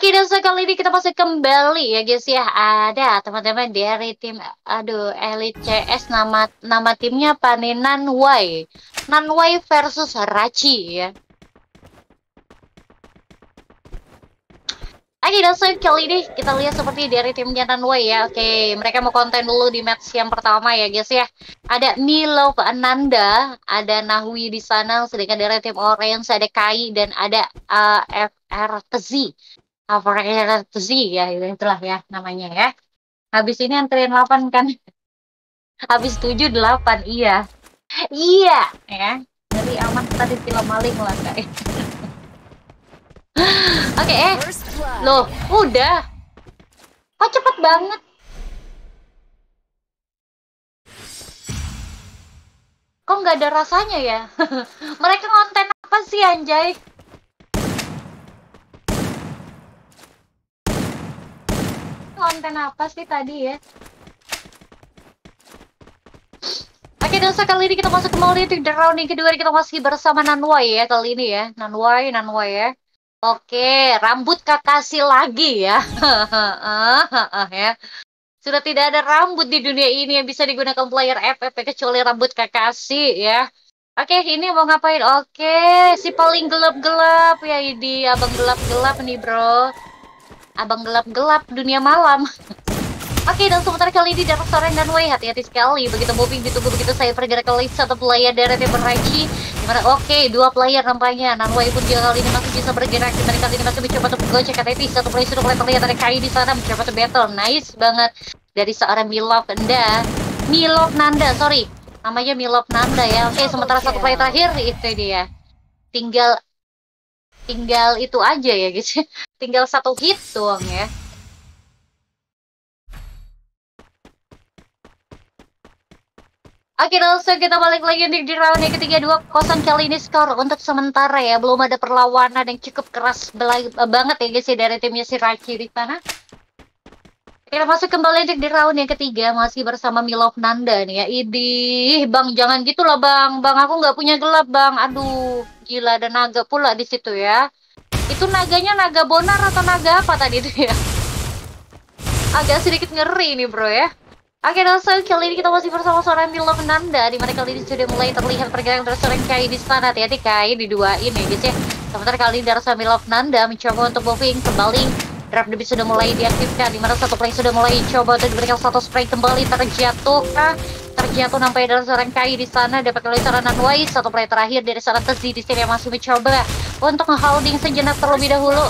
Oke, dan sekali ini kita masih kembali ya guys ya. Ada teman-teman dari tim aduh Elite CS nama nama timnya apa nih? Nanway. Nanway versus Rachi ya. Oke, dan so, kali ini kita lihat seperti dari tim Nanway ya. Oke, mereka mau konten dulu di match yang pertama ya guys ya. Ada Milo Ananda, ada Nahwi di sana, sedangkan dari tim Orange ada Kai dan ada uh, FR Tezi. Z ya itulah ya namanya ya. Habis ini antrian 8 kan. Habis 7 8 iya. Iya ya. Dari aman tadi film maling lah kayak oke okay, eh. Loh udah. Kok cepet banget? Kok nggak ada rasanya ya? Mereka konten apa sih anjay konten apa sih tadi ya? Oke, dan sekali ini kita masuk kembali di the round yang kedua. Kita masih bersama Nanwai ya kali ini ya. Nanwai, Nanwai ya. Oke, rambut kakasi lagi ya. ya. Sudah tidak ada rambut di dunia ini yang bisa digunakan player FF kecuali rambut kakasi ya. Oke, ini mau ngapain? Oke, si paling gelap-gelap ya ini abang gelap-gelap nih bro abang gelap-gelap dunia malam. Oke, dan sementara kali ini di restoran Way hati-hati sekali. Begitu moving ditunggu begitu saya bergerak kali satu player dari tim Raichi. Di mana oke, okay, dua player nampaknya. Nanway pun juga kali ini masih bisa bergerak. Di mana kali ini masih mencoba untuk menggocek KTP. Satu player sudah mulai terlihat ada Kai di sana mencoba untuk battle. Nice banget dari seorang Milov Nanda. Milov Nanda, sorry. Namanya Milov Nanda ya. Oke, okay, sementara satu player terakhir itu dia. Tinggal tinggal itu aja ya guys. Tinggal satu hit doang ya. Oke, langsung kita balik lagi untuk di round yang ketiga dua kosong kali ini skor untuk sementara ya. Belum ada perlawanan yang cukup keras banget ya guys ya dari timnya si Rachi di sana. Kita masuk kembali di round yang ketiga masih bersama Milov Nanda nih ya. Idih, Bang jangan gitu lah Bang. Bang aku nggak punya gelap Bang. Aduh, gila ada naga pula di situ ya. Itu naganya naga bonar atau naga apa tadi itu ya? Agak sedikit ngeri nih bro ya. Oke, langsung kali ini kita masih bersama seorang Milov Nanda Di mana kali ini sudah mulai terlihat pergerakan dari seorang Kai di sana Hati-hati Kai diduain ya guys ya Sementara kali ini dari seorang Milov Nanda mencoba untuk moving kembali Draft debit sudah mulai diaktifkan, di mana satu play sudah mulai coba untuk diberikan satu spray kembali terjatuh kah? Terjatuh sampai dalam seorang kai di sana dapat oleh seorang Nanwai. Satu play terakhir dari seorang Tezi di sini yang masih mencoba untuk holding sejenak terlebih dahulu.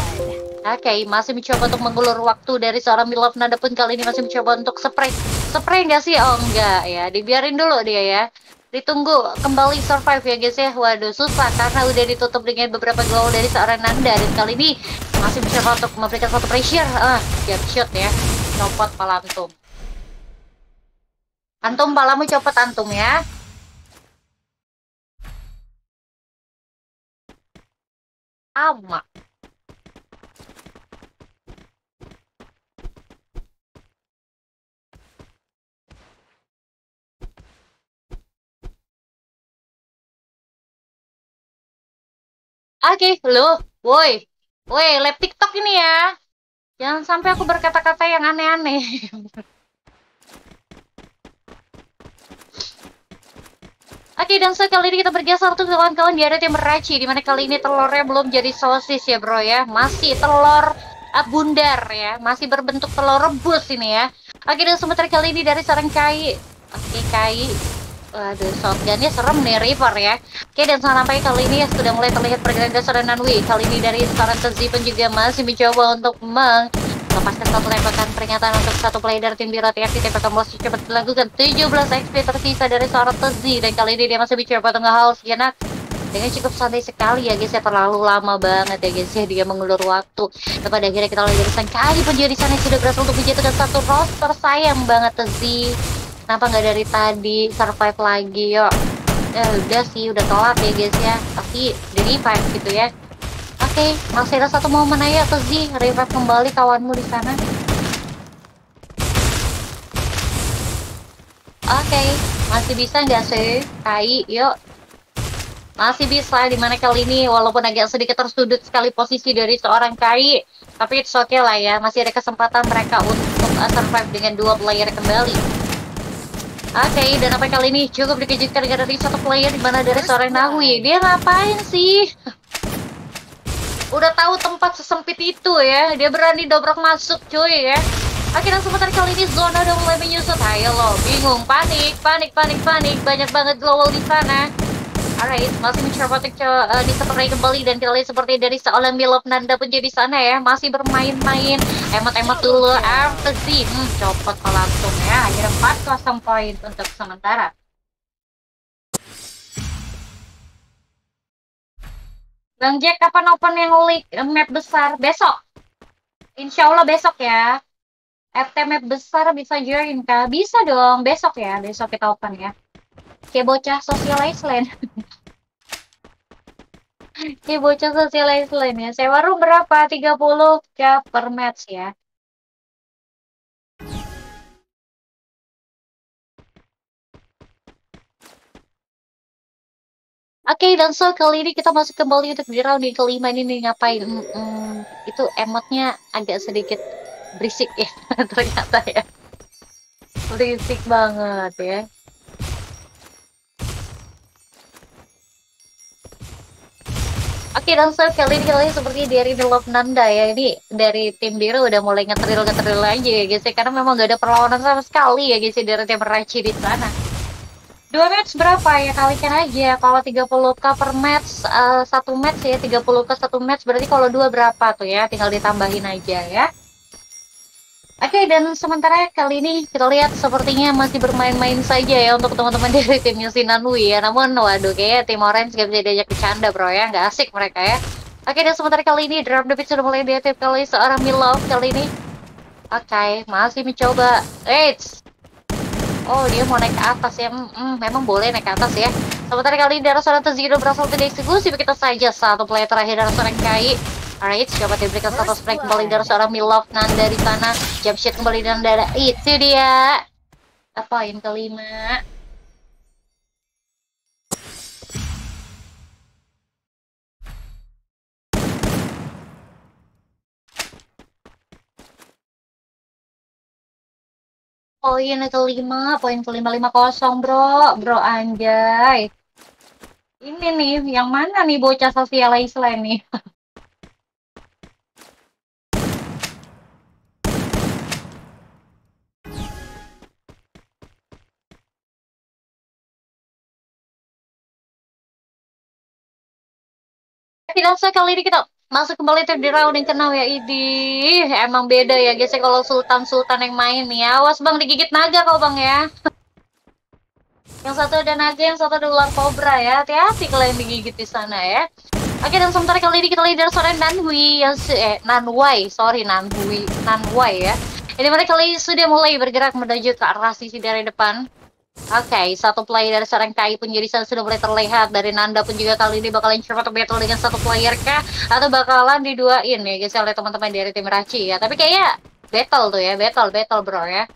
Oke, okay, masih mencoba untuk mengulur waktu dari seorang Milov Nada pun kali ini masih mencoba untuk spray. Spray nggak sih? Oh enggak ya, dibiarin dulu dia ya ditunggu kembali survive ya guys ya. Waduh susah karena udah ditutup dengan beberapa gol dari seorang Nanda dan kali ini masih bisa untuk memberikan satu pressure. Ah uh, shot ya. Copot pala antum antum palamu copot antum ya. Ama Oke, okay, lo, woi, woi, lab TikTok ini ya. Jangan sampai aku berkata-kata yang aneh-aneh. Oke, dan sekali ini kita bergeser untuk kawan-kawan di area tim Raci, di mana kali ini telurnya belum jadi sosis ya bro ya. Masih telur bundar ya, masih berbentuk telur rebus ini ya. Oke, dan sementara kali ini dari sarang Kai. Oke, Kai Waduh, shotgunnya serem nih River ya. Oke, dan sampai kali ini ya sudah mulai terlihat pergerakan dasar Nanwi. Kali ini dari seorang pun juga masih mencoba untuk meng lepaskan satu tembakan peringatan untuk satu player dari tim biru hati-hati tembakan bos cepat dilakukan 17 XP tersisa dari seorang Tezi dan kali ini dia masih mencoba untuk hal sejenak dengan cukup santai sekali ya guys ya. Terlalu lama banget ya guys ya dia mengulur waktu. Dan pada akhirnya kita lagi sang kali penjadi sana sudah berhasil untuk menjatuhkan satu roster sayang banget Tezi Kenapa nggak dari tadi survive lagi yuk? Ya udah sih, udah telat ya guys ya. Tapi di revive gitu ya. Oke, okay, masih ada satu momen aja tuh sih revive kembali kawanmu di sana. Oke, okay, masih bisa nggak sih? Kai, yuk. Masih bisa, di mana kali ini walaupun agak sedikit tersudut sekali posisi dari seorang Kai. Tapi it's okay lah ya, masih ada kesempatan mereka untuk uh, survive dengan dua player kembali. Oke, okay, dan apa kali ini cukup dikejutkan dari satu player di mana dari seorang Nahui. Dia ngapain sih? Udah tahu tempat sesempit itu ya, dia berani dobrak masuk cuy ya. Akhirnya sebentar kali ini zona udah mulai menyusut. Ayo lo, bingung, panik, panik, panik, panik. Banyak banget global di sana. Alright, masih mencoba untuk uh, eh, diseperai kembali dan kita lihat seperti dari seorang Milop Nanda pun jadi sana ya. Masih bermain-main, emot-emot dulu, apa sih? Hmm, copot langsung ya. Akhirnya 4 poin untuk sementara. Bang Jack, kapan open yang leak map besar? Besok. Insya Allah besok ya. FT map besar bisa join kah? Bisa dong, besok ya, besok kita open ya. Kayak bocah sosial Iceland. Kayak bocah sosial Iceland ya. Sewa room berapa? 30 k per match ya. Oke, okay, dan so kali ini kita masuk kembali untuk di round yang kelima ini nih ngapain? Mm, mm, itu emotnya agak sedikit berisik ya ternyata ya berisik banget ya Oke, dan kali ini kalian seperti dari The Love Nanda ya. Ini dari tim biru udah mulai ngetril-ngetril lagi ya guys. Ya. Karena memang gak ada perlawanan sama sekali ya guys ya, dari tim Raci di sana. Dua match berapa ya? Kalikan aja. Kalau 30k per match, uh, satu match ya 30k satu match. Berarti kalau dua berapa tuh ya? Tinggal ditambahin aja ya. Oke, okay, dan sementara kali ini kita lihat sepertinya masih bermain-main saja ya untuk teman-teman dari timnya Sinanui ya. Namun, waduh, kayak tim Orange gak bisa diajak bercanda bro ya. Nggak asik mereka ya. Oke, okay, dan sementara kali ini Drum David sudah mulai diaktif kali seorang Milov kali ini. Oke, okay, masih mencoba. Eits! Oh, dia mau naik ke atas ya. Hmm, memang boleh naik ke atas ya. Sementara kali ini darah seorang Teziro berasal dari eksekusi. Begitu saja satu player terakhir darah seorang Kai. Alright, coba diberikan satu strike kembali dari seorang Milov Nan dari sana. Jump shot kembali dan dari itu dia. Poin kelima. Poin kelima, poin kelima lima kosong bro, bro anjay. Ini nih, yang mana nih bocah sosial Islam nih? Tidak kali ini kita masuk kembali tuh di round yang kenal ya ini emang beda ya guys ya kalau Sultan Sultan yang main nih ya. awas bang digigit naga kau bang ya. Yang satu ada naga yang satu ada ular kobra ya. Hati-hati kalian digigit di sana ya. Oke dan sementara kali ini kita lihat sore Nanhui yang eh Nanwai. Sorry Nanhui. Nanwai ya. Ini mereka kali sudah mulai bergerak menuju ke arah sisi dari depan Oke, okay, satu player dari seorang Kai pun jadi sudah mulai terlihat. Dari Nanda pun juga kali ini bakalan coba battle dengan satu player kah? Atau bakalan diduain ya guys oleh teman-teman dari tim Raci ya. Tapi kayaknya battle tuh ya, battle, battle bro ya.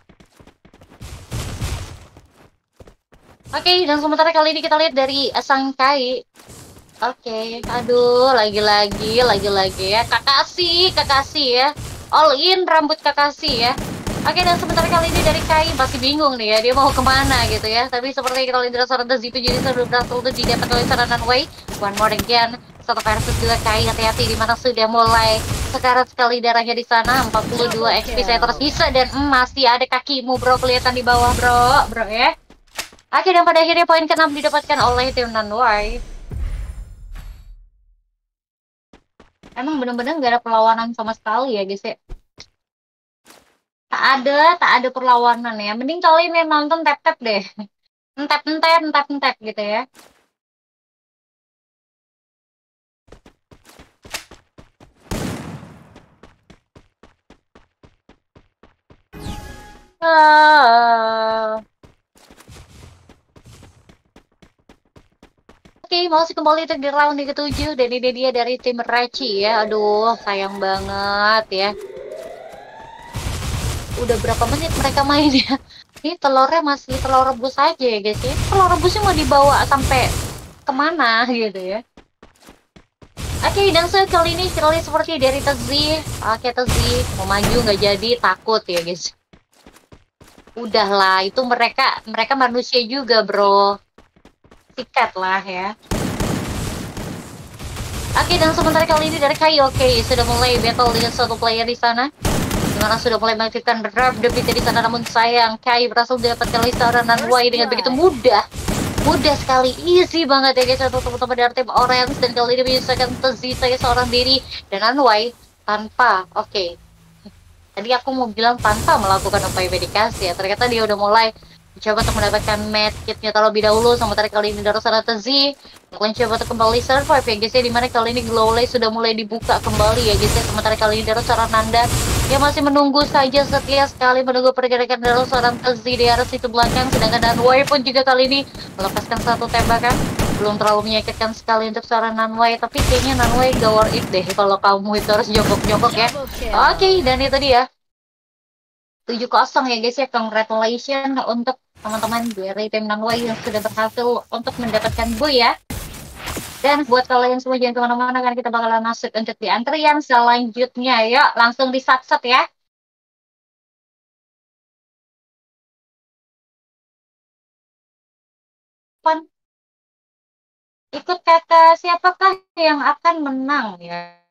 Oke, okay, dan sementara kali ini kita lihat dari Sang Kai. Oke, okay, aduh, lagi-lagi, lagi-lagi ya. Kakasi, kakasi ya. All in rambut kakasi ya. Oke dan sebentar kali ini dari Kai masih bingung nih ya dia mau ke mana gitu ya. Tapi seperti kita lihat dari seorang itu jadi sudah berhasil untuk didapat oleh serangan Way One more again satu versus juga Kai hati-hati di mana sudah mulai sekarat sekali darahnya di sana. 42 XP saya tersisa dan mm, masih ada kakimu bro. Kelihatan di bawah bro. Bro ya. Oke dan pada akhirnya poin ke-6 didapatkan oleh tim Nanwai Emang bener-bener gak ada perlawanan sama sekali ya guys ya tak ada tak ada perlawanan ya mending kalian yang nonton tap tap deh entep entep entep entep gitu ya ah. Oke, okay, masih kembali di round yang ketujuh dan ini dia dari tim Reci ya. Aduh, sayang banget ya udah berapa menit mereka main ya ini telurnya masih telur rebus aja ya guys ya telur rebusnya mau dibawa sampai ke mana gitu ya Oke, okay, dan saya kali ini kali seperti dari Tezi. Oke, okay, Tezi mau maju nggak jadi takut ya, guys. Udahlah, itu mereka mereka manusia juga, bro. Sikat lah ya. Oke, okay, dan sementara kali ini dari Kai, oke, okay, sudah mulai battle dengan satu player di sana. Di mana sudah mulai mengaktifkan rap debit di sana, namun sayang. Kai berhasil didapatkan Listara dan Wai dengan begitu mudah. Mudah sekali. Easy banget ya guys untuk teman-teman dari tim orange dan kali ini menyelesaikan tersisa seorang diri dan Anwai tanpa oke. Okay. tadi aku mau bilang tanpa melakukan upaya medikasi ya. Ternyata dia udah mulai Coba untuk mendapatkan medkitnya terlebih dahulu. Sementara kali ini dari strategi coba untuk kembali survive ya guys ya di mana kali ini Glowlay sudah mulai dibuka kembali ya guys ya. Sementara kali ini dari seorang Nanda dia masih menunggu saja setia sekali menunggu pergerakan dari seorang Tezi di arah situ belakang. Sedangkan Nanway pun juga kali ini melepaskan satu tembakan. Belum terlalu menyakitkan sekali untuk seorang Nanway tapi kayaknya Nanway gak worth it deh kalau kamu itu harus jongkok-jongkok ya. Oke okay, dan itu dia. 7-0 ya guys ya. Congratulations untuk teman-teman dari tim Nanway yang sudah berhasil untuk mendapatkan ya. Dan buat kalian semua jangan ke mana-mana kan kita bakalan masuk untuk di antrian selanjutnya. Yuk langsung disat-sat ya. Ikut kakak siapakah yang akan menang ya?